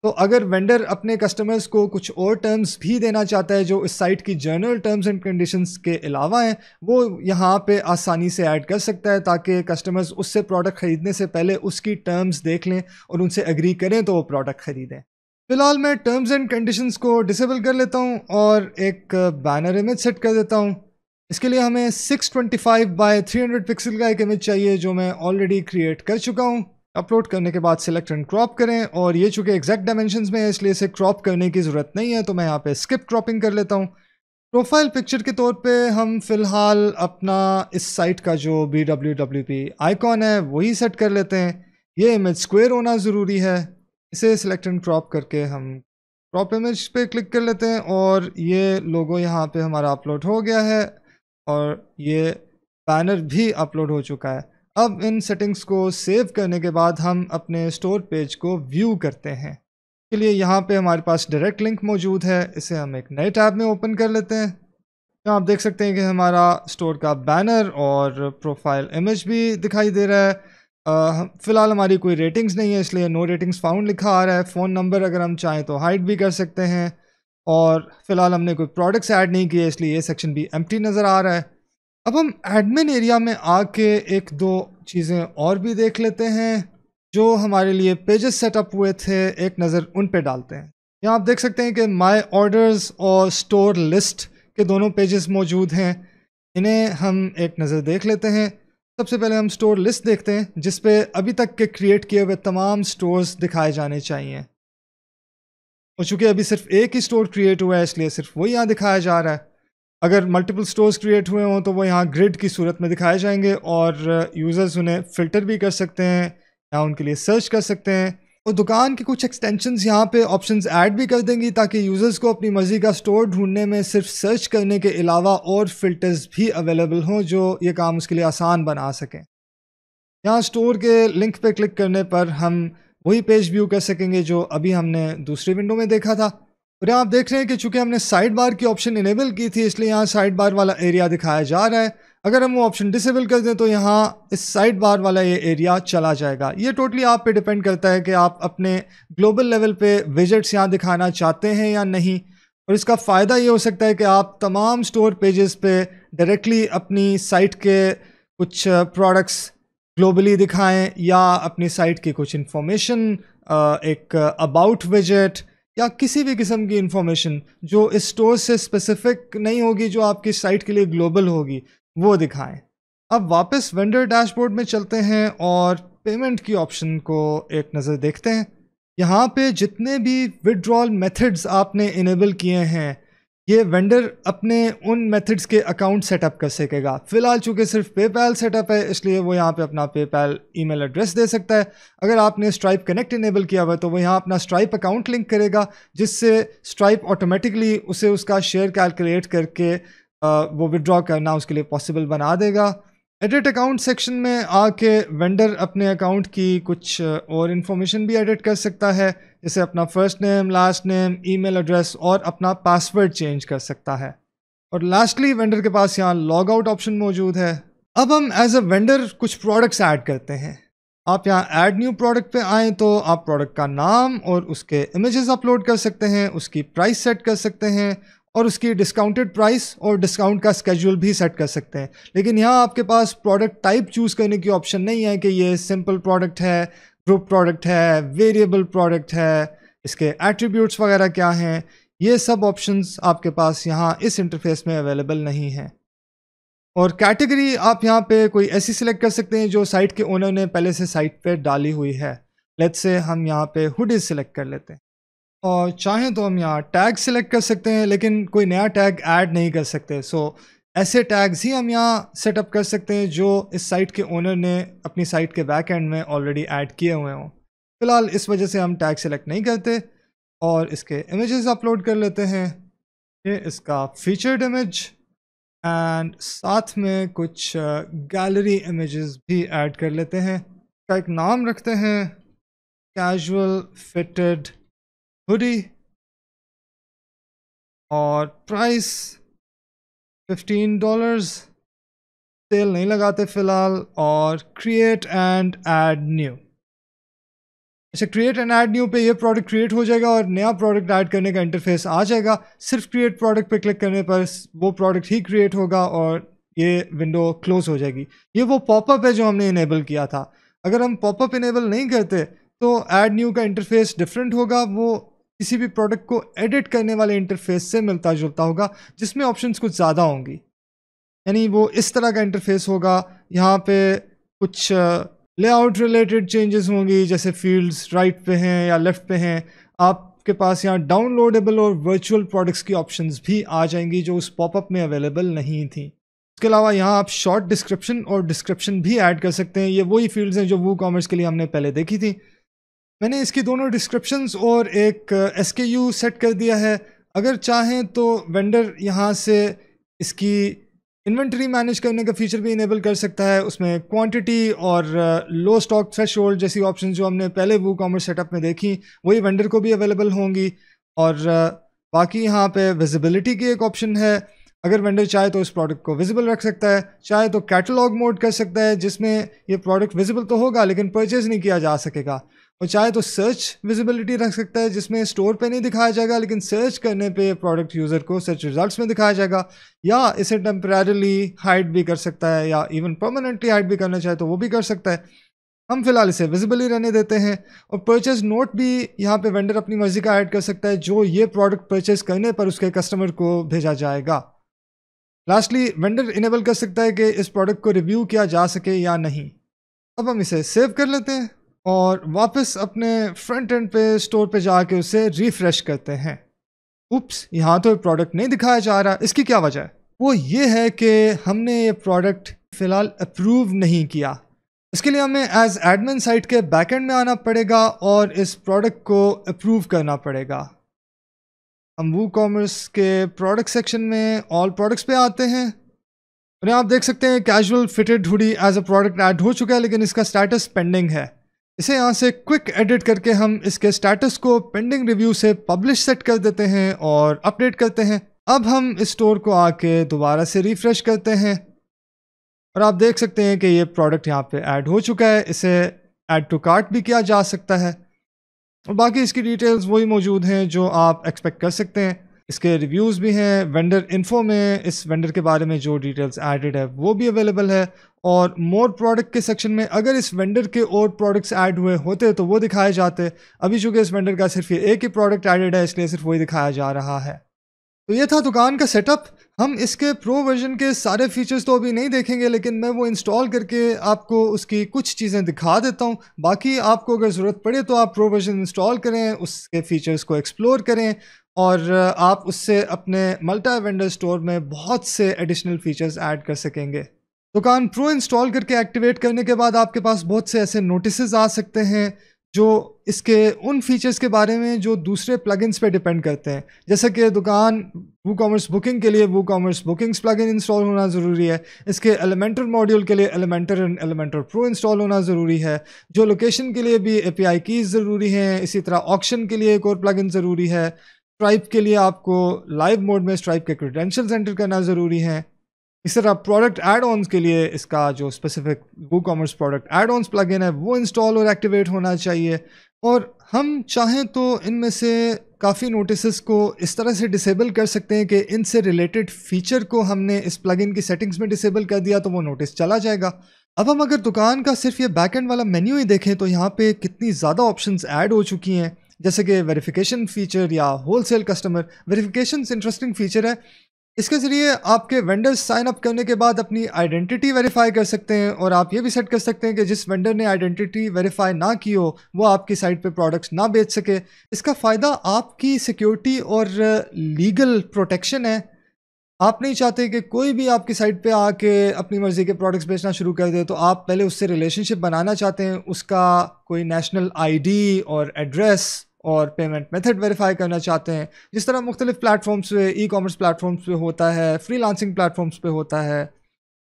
तो अगर वेंडर अपने कस्टमर्स को कुछ और टर्म्स भी देना चाहता है, जो इस साइट की जर्नल टर्म्स एंड कंडीशंस के अलावा हैं, वो यहाँ पे आसानी से ऐड कर सकता है, ताकि कस्टमर्स उससे प्रोडक्ट ख़रीदने से पहले उसकी टर्म्स देख लें और उनसे एग्री करें तो वो प्रोडक्ट ख़रीदें। फ़िलहाल मैं टर्म्स एंड कंडीशंस को डिसेबल कर लेता हूँ और एक बैनर इमेज सेट कर देता हूँ। इसके लिए हमें 625 बाय 300 पिक्सल का एक इमेज चाहिए, जो मैं ऑलरेडी क्रिएट कर चुका हूँ। अपलोड करने के बाद सिलेक्ट एंड क्रॉप करें और ये चूँकि एग्जैक्ट डायमेंशन में है, इसलिए इसे क्रॉप करने की ज़रूरत नहीं है तो मैं यहाँ पे स्किप क्रॉपिंग कर लेता हूँ। प्रोफ़ाइल पिक्चर के तौर पे हम फ़िलहाल अपना इस साइट का जो B W W P icon है, वही सेट कर लेते हैं। ये इमेज स्क्वेयर होना ज़रूरी है। इसे सिलेक्ट एंड क्रॉप करके हम क्रॉप इमेज पे क्लिक कर लेते हैं और ये लोगो यहाँ पे हमारा अपलोड हो गया है और ये बैनर भी अपलोड हो चुका है। अब इन सेटिंग्स को सेव करने के बाद हम अपने स्टोर पेज को व्यू करते हैं। के लिए यहाँ पे हमारे पास डायरेक्ट लिंक मौजूद है, इसे हम एक नए टैब में ओपन कर लेते हैं। यहाँ आप देख सकते हैं कि हमारा स्टोर का बैनर और प्रोफ़ाइल इमेज भी दिखाई दे रहा है। फ़िलहाल हमारी कोई रेटिंग्स नहीं है, इसलिए नो रेटिंग्स फाउंड लिखा आ रहा है। फ़ोन नंबर अगर हम चाहें तो हाइड भी कर सकते हैं। और फ़िलहाल हमने कोई प्रोडक्ट्स ऐड नहीं किए, इसलिए ये सेक्शन भी एम्प्टी नज़र आ रहा है। अब हम एडमिन एरिया में आके एक दो चीज़ें और भी देख लेते हैं, जो हमारे लिए पेजेस सेटअप हुए थे, एक नज़र उन पे डालते हैं। यहाँ आप देख सकते हैं कि माय ऑर्डर्स और स्टोर लिस्ट के दोनों पेजेस मौजूद हैं। इन्हें हम एक नज़र देख लेते हैं। सबसे पहले हम स्टोर लिस्ट देखते हैं, जिस पे अभी तक के क्रिएट किए हुए तमाम स्टोर्स दिखाए जाने चाहिए। और चूँकि अभी सिर्फ़ एक ही स्टोर क्रिएट हुआ है, इसलिए सिर्फ़ वही यहाँ दिखाया जा रहा है। अगर मल्टीपल स्टोर्स क्रिएट हुए हों तो वो यहाँ ग्रिड की सूरत में दिखाए जाएँगे और यूज़र्स उन्हें फ़िल्टर भी कर सकते हैं, या उनके लिए सर्च कर सकते हैं। और दुकान के कुछ एक्सटेंशंस यहाँ पे ऑप्शंस ऐड भी कर देंगी, ताकि यूज़र्स को अपनी मर्ज़ी का स्टोर ढूँढने में सिर्फ़ सर्च करने के अलावा और फिल्टर्स भी अवेलेबल हों, जो ये काम उसके लिए आसान बना सकें। यहाँ स्टोर के लिंक पे क्लिक करने पर हम वही पेज व्यू कर सकेंगे, जो अभी हमने दूसरी विंडो में देखा था। और यहाँ आप देख रहे हैं कि चूँकि हमने साइड बार की ऑप्शन इनेबल की थी, इसलिए यहाँ साइड बार वाला एरिया दिखाया जा रहा है। अगर हम वो ऑप्शन डिसेबल कर दें तो यहाँ इस साइड बार वाला ये एरिया चला जाएगा। ये टोटली आप पे डिपेंड करता है कि आप अपने ग्लोबल लेवल पे विजिट्स यहाँ दिखाना चाहते हैं या नहीं। और इसका फ़ायदा ये हो सकता है कि आप तमाम स्टोर पेजेस पे डायरेक्टली अपनी साइट के कुछ प्रोडक्ट्स ग्लोबली दिखाएँ या अपनी साइट की कुछ इंफॉर्मेशन एक अबाउट विज़िट या किसी भी किस्म की इंफॉर्मेशन जो इस स्टोर से स्पेसिफिक नहीं होगी, जो आपकी साइट के लिए ग्लोबल होगी, वो दिखाएँ। अब वापस वेंडर डैशबोर्ड में चलते हैं और पेमेंट की ऑप्शन को एक नज़र देखते हैं। यहाँ पे जितने भी विड्रॉल मेथड्स आपने इनेबल किए हैं ये वेंडर अपने उन मेथड्स के अकाउंट सेटअप कर सकेगा। फ़िलहाल चूँकि सिर्फ़ पेपैल सेटअप है, इसलिए वो यहाँ पे अपना पेपैल ईमेल एड्रेस दे सकता है। अगर आपने स्ट्राइप कनेक्ट इनेबल किया हुआ है तो वो यहाँ अपना स्ट्राइप अकाउंट लिंक करेगा, जिससे स्ट्राइप ऑटोमेटिकली उसे उसका शेयर कैलकुलेट करके वो विड्रॉ करना उसके लिए पॉसिबल बना देगा। एडिट अकाउंट सेक्शन में आके वेंडर अपने अकाउंट की कुछ और इन्फॉर्मेशन भी एडिट कर सकता है। जैसे अपना first name last name email address और अपना पासवर्ड चेंज कर सकता है। और लास्टली वेंडर के पास यहाँ लॉग आउट ऑप्शन मौजूद है। अब हम एज अ वेंडर कुछ प्रोडक्ट्स ऐड करते हैं। आप यहाँ ऐड न्यू प्रोडक्ट पे आएँ तो आप प्रोडक्ट का नाम और उसके इमेजेस अपलोड कर सकते हैं, उसकी प्राइस सेट कर सकते हैं और उसकी डिस्काउंटेड प्राइस और डिस्काउंट का स्केड्यूल भी सेट कर सकते हैं। लेकिन यहाँ आपके पास प्रोडक्ट टाइप चूज़ करने की ऑप्शन नहीं है कि ये सिंपल प्रोडक्ट है ग्रुप प्रोडक्ट है वेरिएबल प्रोडक्ट है, इसके एट्रीब्यूट्स वगैरह क्या हैं, ये सब ऑप्शंस आपके पास यहाँ इस इंटरफेस में अवेलेबल नहीं हैं। और कैटेगरी आप यहाँ पे कोई ऐसी सिलेक्ट कर सकते हैं जो साइट के ओनर ने पहले से साइट पे डाली हुई है। लेट्स से हम यहाँ पे हुडीज सिलेक्ट कर लेते हैं। और चाहें तो हम यहाँ टैग सेलेक्ट कर सकते हैं, लेकिन कोई नया टैग ऐड नहीं कर सकते। सो ऐसे टैग्स ही हम यहाँ सेटअप कर सकते हैं, जो इस साइट के ओनर ने अपनी साइट के बैक एंड में ऑलरेडी ऐड किए हुए हों। फ़िलहाल इस वजह से हम टैग सेलेक्ट नहीं करते, और इसके इमेजेस अपलोड कर लेते हैं। ये इसका फीचर्ड इमेज एंड साथ में कुछ गैलरी इमेजेस भी ऐड कर लेते हैं। का एक नाम रखते हैं कैजुअल फिटेड हुडी और प्राइस फिफ्टीन डॉलर्स सेल नहीं लगाते फ़िलहाल और क्रिएट एंड ऐड न्यू अच्छा क्रिएट एंड ऐड न्यू पे ये प्रोडक्ट क्रिएट हो जाएगा और नया प्रोडक्ट ऐड करने का इंटरफेस आ जाएगा। सिर्फ़ क्रिएट प्रोडक्ट पे क्लिक करने पर वो प्रोडक्ट ही क्रिएट होगा और ये विंडो क्लोज हो जाएगी। ये वो पॉपअप है जो हमने इनेबल किया था। अगर हम पॉपअप इनेबल नहीं करते तो ऐड न्यू का इंटरफेस डिफरेंट होगा, वो किसी भी प्रोडक्ट को एडिट करने वाले इंटरफेस से मिलता जुलता होगा, जिसमें ऑप्शंस कुछ ज़्यादा होंगी। यानी वो इस तरह का इंटरफेस होगा, यहाँ पे कुछ लेआउट रिलेटेड चेंजेस होंगी, जैसे फील्ड्स राइट पे हैं या लेफ़्ट पे हैं। आपके पास यहाँ डाउनलोडेबल और वर्चुअल प्रोडक्ट्स की ऑप्शंस भी आ जाएँगी जो उस पॉपअप में अवेलेबल नहीं थी। इसके अलावा यहाँ आप शॉर्ट डिस्क्रिप्शन और डिस्क्रिप्शन भी ऐड कर सकते हैं। ये वही फील्ड्स हैं जो वो कॉमर्स के लिए हमने पहले देखी थी। मैंने इसकी दोनों डिस्क्रिप्शंस और एक एस सेट कर दिया है। अगर चाहें तो वेंडर यहाँ से इसकी इन्वेंट्री मैनेज करने का फीचर भी इनेबल कर सकता है। उसमें क्वांटिटी और लो स्टॉक थ्रेश जैसी ऑप्शन जो हमने पहले वो कॉमर्स सेटअप में देखी वही वेंडर को भी अवेलेबल होंगी। और uh, बाकी यहाँ पे विजिबिलिटी की एक ऑप्शन है। अगर वेंडर चाहे तो इस प्रोडक्ट को विजिबल रख सकता है चाहे तो कैटलॉग मोड कर सकता है जिसमें ये प्रोडक्ट विजिबल तो होगा लेकिन परचेज नहीं किया जा सकेगा। और चाहे तो सर्च विजिबिलिटी रख सकता है, जिसमें स्टोर पे नहीं दिखाया जाएगा, लेकिन सर्च करने पे प्रोडक्ट यूज़र को सर्च रिजल्ट्स में दिखाया जाएगा, या इसे टेम्परेली हाइड भी कर सकता है, या इवन परमानेंटली हाइड भी करना चाहे तो वो भी कर सकता है। हम फ़िलहाल इसे विजिबली रहने देते हैं, और परचेज नोट भी यहाँ पे वेंडर अपनी मर्ज़ी का ऐड कर सकता है, जो ये प्रोडक्ट परचेज करने पर उसके कस्टमर को भेजा जाएगा। लास्टली वेंडर इनेबल कर सकता है कि इस प्रोडक्ट को रिव्यू किया जा सके या नहीं। अब हम इसे सेव कर लेते हैं। और वापस अपने फ्रंट एंड पे स्टोर पे जाके उसे रिफ्रेश करते हैं। उप्स यहाँ तो प्रोडक्ट नहीं दिखाया जा रहा। इसकी क्या वजह? है वो ये है कि हमने ये प्रोडक्ट फ़िलहाल अप्रूव नहीं किया। इसके लिए हमें एज एडमिन साइट के बैकएंड में आना पड़ेगा और इस प्रोडक्ट को अप्रूव करना पड़ेगा। हम वो कॉमर्स के प्रोडक्ट सेक्शन में ऑल प्रोडक्ट्स पे आते हैं। और आप देख सकते हैं casual fitted hoodie as a product add हो चुका है, लेकिन इसका स्टेटस पेंडिंग है। इसे यहाँ से क्विक एडिट करके हम इसके स्टेटस को पेंडिंग रिव्यू से पब्लिश सेट कर देते हैं और अपडेट करते हैं। अब हम इस स्टोर को आके दोबारा से रिफ्रेश करते हैं। और आप देख सकते हैं कि ये प्रोडक्ट यहाँ पे ऐड हो चुका है। इसे ऐड टू कार्ट भी किया जा सकता है। और बाकी इसकी डिटेल्स वही मौजूद हैं जो आप एक्सपेक्ट कर सकते हैं। इसके रिव्यूज़ भी हैं वेंडर इन्फो में, इस वेंडर के बारे में जो डिटेल्स एडेड है, वो भी अवेलेबल है। और मोर प्रोडक्ट के सेक्शन में अगर इस वेंडर के और प्रोडक्ट्स ऐड हुए होते तो वो दिखाए जाते। अभी चूँकि इस वेंडर का सिर्फ़ ये एक ही प्रोडक्ट एडेड है, इसलिए सिर्फ़ वही दिखाया जा रहा है। तो ये था दुकान का सेटअप हम इसके प्रो वर्जन के सारे फीचर्स तो अभी नहीं देखेंगे, लेकिन मैं वो इंस्टॉल करके आपको उसकी कुछ चीज़ें दिखा देता हूँ। बाकी आपको अगर ज़रूरत पड़े तो आप प्रो वर्जन इंस्टॉल करें, उसके फीचर्स को एक्सप्लोर करें। और आप उससे अपने मल्टा वेंडर स्टोर में बहुत से एडिशनल फीचर्स ऐड कर सकेंगे। दुकान प्रो इंस्टॉल करके एक्टिवेट करने के बाद आपके पास बहुत से ऐसे नोटिस आ सकते हैं, जो इसके, उन फीचर्स के बारे में जो दूसरे प्लगइन्स पे डिपेंड करते हैं। जैसे कि दुकान वो कॉमर्स बुकिंग के लिए वो कॉमर्स बुकिंग्स प्लगइन इंस्टॉल होना ज़रूरी है। इसके एलिमेंटर मॉड्यूल के लिए Elementor and Elementor Pro install होना ज़रूरी है। जो लोकेशन के लिए भी ए पी कीज़ ज़रूरी हैं, इसी तरह ऑप्शन के लिए एक और प्लगइन ज़रूरी है। स्ट्राइप के लिए आपको लाइव मोड में स्ट्राइप के क्रेडेंशियल्स एंटर करना ज़रूरी है। इस तरह प्रोडक्ट एड ऑन्स के लिए इसका जो specific WooCommerce product add ons plug है, वो इंस्टॉल और एक्टिवेट होना चाहिए। और हम चाहें तो इनमें से काफ़ी नोटिस को इस तरह से डिसेबल कर सकते हैं कि इनसे रिलेटेड फीचर को हमने इस प्लगइन की सेटिंग्स में डिसेबल कर दिया तो वो नोटिस चला जाएगा। अब हम अगर दुकान का सिर्फ़ ये बैक एंड वाला मेन्यू ही देखें तो यहाँ पे कितनी ज़्यादा ऑप्शंस ऐड हो चुकी हैं। जैसे कि वेरिफिकेशन फीचर या wholesale customer verification interesting feature है। इसके ज़रिए आपके वेंडर्स साइन अप करने के बाद अपनी आइडेंटिटी वेरीफाई कर सकते हैं और आप ये भी सेट कर सकते हैं कि जिस वेंडर ने आइडेंटिटी वेरीफाई ना की हो, वो आपकी साइट पे प्रोडक्ट्स ना बेच सके। इसका फ़ायदा आपकी सिक्योरिटी और लीगल प्रोटेक्शन है। आप नहीं चाहते कि कोई भी आपकी साइट पे आके अपनी मर्ज़ी के प्रोडक्ट्स बेचना शुरू कर दे तो आप पहले उससे रिलेशनशिप बनाना चाहते हैं, उसका कोई नेशनल आईडी और एड्रेस और पेमेंट मेथड वेरीफाई करना चाहते हैं। जिस तरह मुख्तलिफ़ प्लेटफॉर्म्स पे ई कॉमर्स प्लेटफॉर्म्स पे होता है फ्री लांसिंग प्लेटफॉर्म्स पे होता है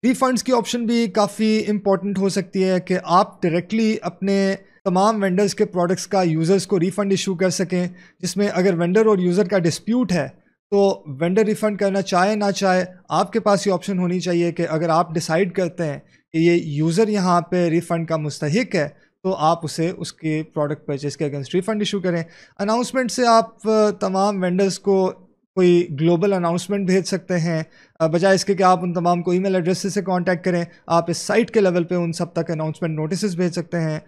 रिफंड्स की ऑप्शन भी काफ़ी इंपॉर्टेंट हो सकती है कि आप डायरेक्टली अपने तमाम वेंडर्स के प्रोडक्ट्स का यूज़र्स को रिफ़ंड इशू कर सकें, जिसमें अगर वेंडर और यूज़र का डिस्प्यूट है तो वेंडर रिफ़ंड करना चाहे ना चाहे, आपके पास ये ऑप्शन होनी चाहिए कि अगर आप डिसाइड करते हैं कि ये यूज़र यहाँ पे रिफ़ंड का मुस्तक है तो आप उसे उसके प्रोडक्ट परचेज के अगेंस्ट रिफंड इशू करें। अनाउंसमेंट से आप तमाम वेंडर्स को कोई ग्लोबल अनाउंसमेंट भेज सकते हैं। बजाय इसके कि आप उन तमाम को ईमेल एड्रेस से कांटेक्ट करें, आप इस साइट के लेवल पे उन सब तक अनाउंसमेंट नोटिस भेज सकते हैं।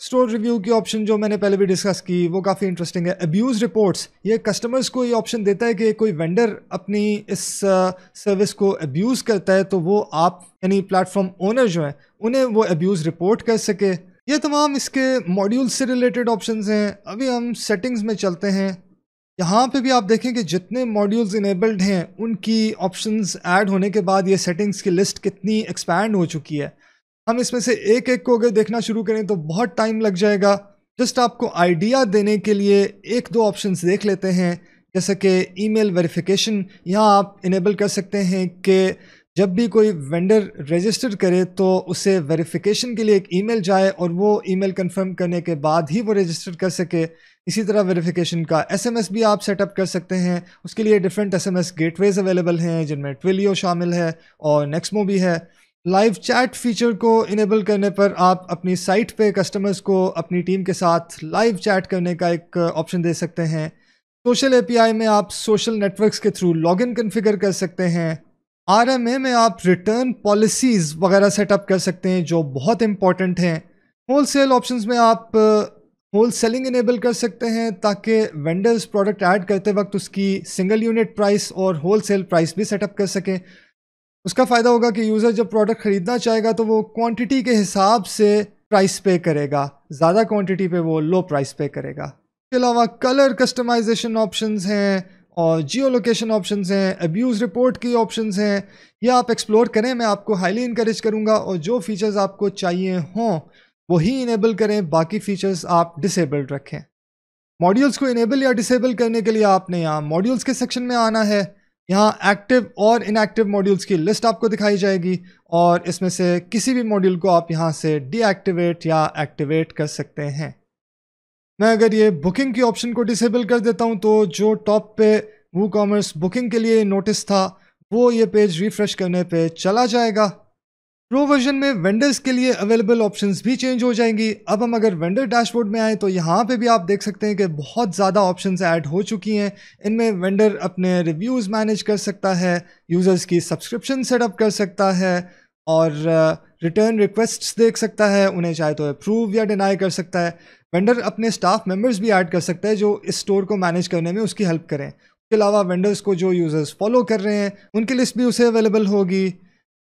स्टोर रिव्यू की ऑप्शन जो मैंने पहले भी डिस्कस की, वो काफ़ी इंटरेस्टिंग है। अब्यूज़ रिपोर्ट्स ये कस्टमर्स को ये ऑप्शन देता है कि कोई वेंडर अपनी इस सर्विस को अब्यूज़ करता है तो वो आप, यानी प्लेटफॉर्म ओनर जो हैं, उन्हें वो अब्यूज़ रिपोर्ट कर सके। ये तमाम इसके मॉड्यूल से रिलेटेड ऑप्शंस हैं। अभी हम सेटिंग्स में चलते हैं। यहाँ पे भी आप देखें कि जितने मॉड्यूल्स इनेबल्ड हैं, उनकी ऑप्शंस ऐड होने के बाद ये सेटिंग्स की लिस्ट कितनी एक्सपैंड हो चुकी है। हम इसमें से एक एक को अगर देखना शुरू करें तो बहुत टाइम लग जाएगा। जस्ट आपको आइडिया देने के लिए एक दो ऑप्शंस देख लेते हैं। जैसे कि ईमेल वेरिफिकेशन यहाँ आप इनेबल कर सकते हैं कि जब भी कोई वेंडर रजिस्टर करे तो उसे वेरिफिकेशन के लिए एक ईमेल जाए और वो ईमेल कंफर्म करने के बाद ही वो रजिस्टर कर सके। इसी तरह वेरिफिकेशन का एसएमएस भी आप सेटअप कर सकते हैं। उसके लिए डिफरेंट एसएमएस गेटवेज अवेलेबल हैं, जिनमें ट्विलियो शामिल है और नेक्समो भी है। लाइव चैट फीचर को इनेबल करने पर आप अपनी साइट पे कस्टमर्स को अपनी टीम के साथ लाइव चैट करने का एक ऑप्शन दे सकते हैं। सोशल एपीआई में आप सोशल नेटवर्क्स के थ्रू लॉगिन कन्फिगर कर सकते हैं। आर एम ए में आप रिटर्न पॉलिसीज़ वगैरह सेटअप कर सकते हैं, जो बहुत इंपॉर्टेंट हैं। होल सेल ऑप्शन में आप होल सेलिंग इनेबल कर सकते हैं, ताकि वेंडर्स प्रोडक्ट ऐड करते वक्त उसकी सिंगल यूनिट प्राइस और होल सेल प्राइस भी सेटअप कर सकें। उसका फ़ायदा होगा कि यूज़र जब प्रोडक्ट ख़रीदना चाहेगा तो वो क्वांटिटी के हिसाब से प्राइस पे करेगा। ज़्यादा क्वांटिटी पे वो लो प्राइस पे करेगा। इसके अलावा कलर कस्टमाइजेशन ऑप्शंस हैं। और जियो लोकेशन ऑप्शन हैं अब्यूज़ रिपोर्ट की ऑप्शन हैं, ये आप एक्सप्लोर करें, मैं आपको हाईली इंकरेज करूँगा और जो फीचर्स आपको चाहिए हों, वही इनेबल करें, बाकी फ़ीचर्स आप डिसेबल्ड रखें। मॉड्यूल्स को इनेबल या डिसेबल करने के लिए आपने यहाँ मॉड्यूल्स के सेक्शन में आना है, यहाँ एक्टिव और इनएक्टिव मॉड्यूल्स की लिस्ट आपको दिखाई जाएगी और इसमें से किसी भी मॉड्यूल को आप यहाँ से डीएक्टिवेट या एक्टिवेट कर सकते हैं। मैं अगर ये बुकिंग की ऑप्शन को डिसेबल कर देता हूँ तो जो टॉप पे वो कॉमर्स बुकिंग के लिए नोटिस था, वो ये पेज रिफ्रेश करने पे चला जाएगा। प्रो वर्जन में वेंडर्स के लिए अवेलेबल ऑप्शंस भी चेंज हो जाएँगी। अब हम अगर वेंडर डैशबोर्ड में आए तो यहाँ पे भी आप देख सकते हैं कि बहुत ज़्यादा ऑप्शंस ऐड हो चुकी हैं। इनमें वेंडर अपने रिव्यूज़ मैनेज कर सकता है यूज़र्स की सब्सक्रिप्शन सेटअप कर सकता है और रिटर्न रिक्वेस्ट्स देख सकता है, उन्हें चाहे तो अप्रूव या डिनाई कर सकता है। वेंडर अपने स्टाफ मेंबर्स भी ऐड कर सकता है जो इस स्टोर को मैनेज करने में उसकी हेल्प करें। उसके अलावा वेंडर्स को जो यूज़र्स फॉलो कर रहे हैं, उनकी लिस्ट भी उसे अवेलेबल होगी।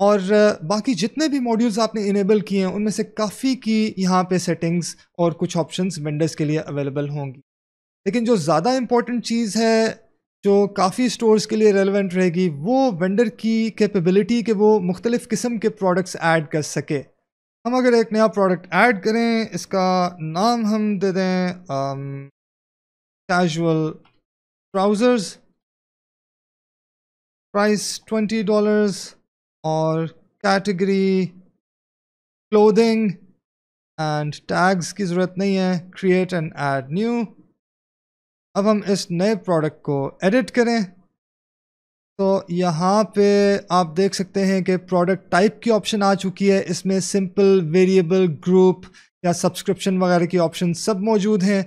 और बाकी जितने भी मॉड्यूल्स आपने इनेबल किए हैं, उनमें से काफ़ी की यहाँ पे सेटिंग्स और कुछ ऑप्शंस वेंडर्स के लिए अवेलेबल होंगी। लेकिन जो ज़्यादा इंपॉर्टेंट चीज़ है जो काफ़ी स्टोर्स के लिए रेलिवेंट रहेगी, वो वेंडर की कैपेबिलिटी के वो मुख्तलिफ़ किस्म के प्रोडक्ट्स ऐड कर सके। हम अगर एक नया प्रोडक्ट ऐड करें, इसका नाम हम दे दें casual trousers price twenty dollars और कैटेगरी क्लोदिंग एंड टैग्स की ज़रूरत नहीं है। क्रिएट एंड ऐड न्यू अब हम इस नए प्रोडक्ट को एडिट करें। तो यहाँ पे आप देख सकते हैं कि प्रोडक्ट टाइप की ऑप्शन आ चुकी है। इसमें सिंपल वेरिएबल ग्रुप या सब्सक्रिप्शन वगैरह की ऑप्शन सब मौजूद हैं।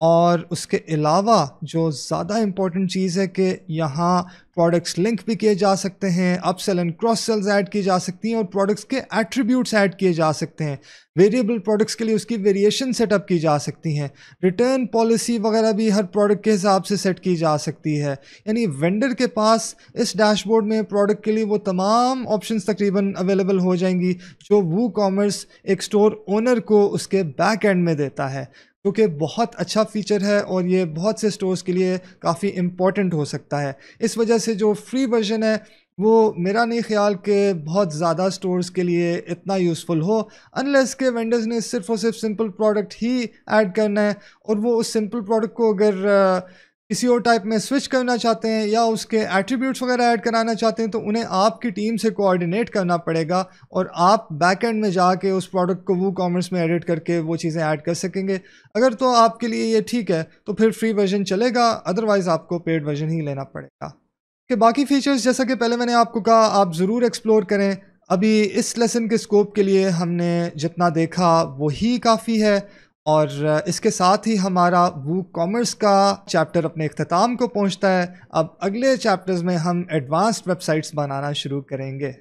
और उसके अलावा जो ज़्यादा इम्पोर्टेंट चीज़ है कि यहाँ प्रोडक्ट्स लिंक भी किए जा सकते हैं upsell and cross sells add की जा सकती हैं और प्रोडक्ट्स के एट्रीब्यूट्स ऐड किए जा सकते हैं। वेरिएबल प्रोडक्ट्स के लिए उसकी वेरिएशन सेटअप की जा सकती हैं। रिटर्न पॉलिसी वगैरह भी हर प्रोडक्ट के हिसाब से सेट की जा सकती है। यानी वेंडर के पास इस डैशबोर्ड में प्रोडक्ट के लिए वो तमाम ऑप्शंस तकरीबन अवेलेबल हो जाएँगी, जो वो कॉमर्स एक स्टोर ओनर को उसके बैक एंड में देता है। क्योंकि बहुत अच्छा फ़ीचर है और ये बहुत से स्टोर्स के लिए काफ़ी इंपॉर्टेंट हो सकता है। इस वजह से जो फ्री वर्जन है, वो मेरा नहीं ख्याल कि बहुत ज़्यादा स्टोर्स के लिए इतना यूज़फुल हो अनलेस के वेंडर्स ने सिर्फ़ और सिर्फ़ सिंपल प्रोडक्ट ही ऐड करना है और वो उस सिंपल प्रोडक्ट को अगर किसी और टाइप में स्विच करना चाहते हैं या उसके एट्रीब्यूट्स वगैरह ऐड कराना चाहते हैं तो उन्हें आपकी टीम से कोऑर्डिनेट करना पड़ेगा और आप बैक एंड में जाके उस प्रोडक्ट को वो कॉमर्स में एडिट करके वो चीज़ें ऐड कर सकेंगे। अगर तो आपके लिए ये ठीक है तो फिर फ्री वर्जन चलेगा अदरवाइज़ आपको पेड वर्जन ही लेना पड़ेगा। कि बाकी फ़ीचर्स जैसा कि पहले मैंने आपको कहा, आप ज़रूर एक्सप्लोर करें। अभी इस लेसन के स्कोप के लिए हमने जितना देखा वही काफ़ी है। और इसके साथ ही हमारा वो कॉमर्स का चैप्टर अपने अख्ताम को पहुँचता है। अब अगले चैप्टर्स में हम एडवांस्ड वेबसाइट्स बनाना शुरू करेंगे।